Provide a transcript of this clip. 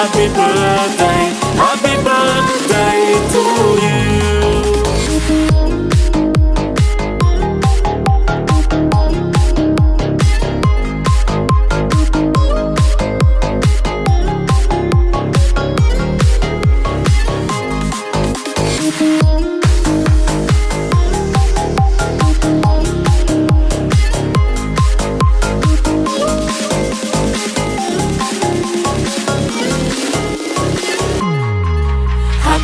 Happy birthday.